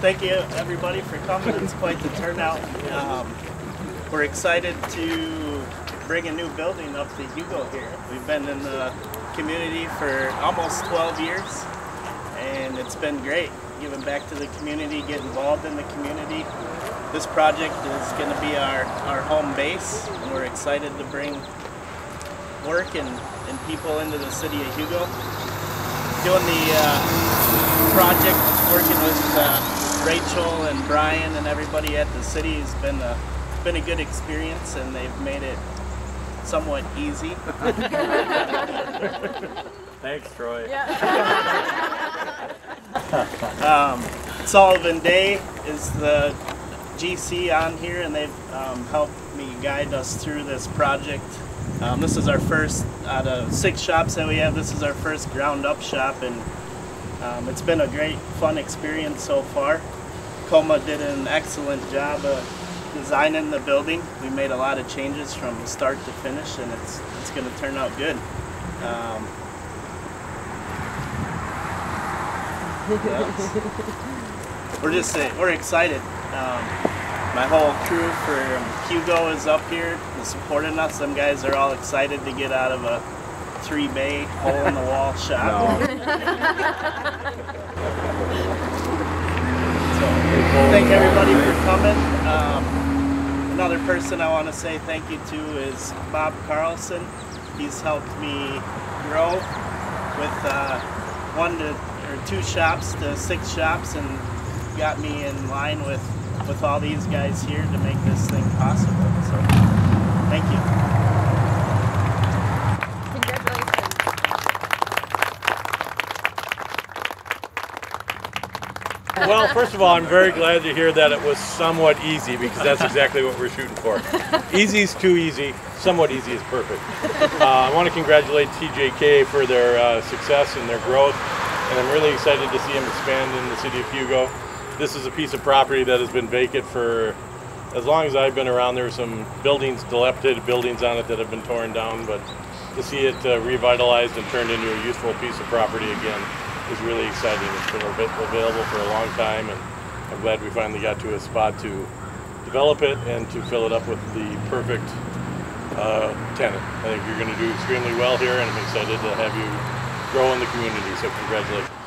thank you everybody for coming. It's quite the turnout. Um, we're excited to bring a new building up to Hugo here. We've been in the community for almost 12 years and it's been great giving back to the community, get involved in the community. This project is going to be our, our home base and we're excited to bring work and, and people into the city of Hugo. Doing the uh, project, working with uh, Rachel and Brian and everybody at the city has been a, been a good experience and they've made it somewhat easy. Thanks, Troy. um, Sullivan Day is the GC on here, and they've um, helped me guide us through this project. Um, this is our first out of six shops that we have. This is our first ground up shop, and um, it's been a great, fun experience so far. Coma did an excellent job of designing the building. We made a lot of changes from start to finish, and it's it's going to turn out good. Um, we're just uh, we're excited. Um, my whole crew for Hugo is up here supporting us. Some guys are all excited to get out of a three bay hole in the wall shop. so, thank everybody for coming. Um, another person I want to say thank you to is Bob Carlson. He's helped me grow with uh, one to or two shops to six shops and got me in line with with all these guys here to make this thing possible. So thank you. Congratulations. Well, first of all, I'm very glad to hear that it was somewhat easy because that's exactly what we're shooting for. Easy is too easy. Somewhat easy is perfect. Uh, I want to congratulate TGK for their uh, success and their growth, and I'm really excited to see them expand in the city of Hugo. This is a piece of property that has been vacant for as long as I've been around. There are some buildings, dilapidated buildings on it that have been torn down, but to see it uh, revitalized and turned into a useful piece of property again is really exciting. It's been available for a long time, and I'm glad we finally got to a spot to develop it and to fill it up with the perfect uh, tenant. I think you're going to do extremely well here, and I'm excited to have you grow in the community. So congratulations.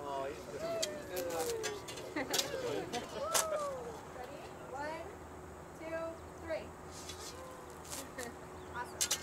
One, two, three. Awesome.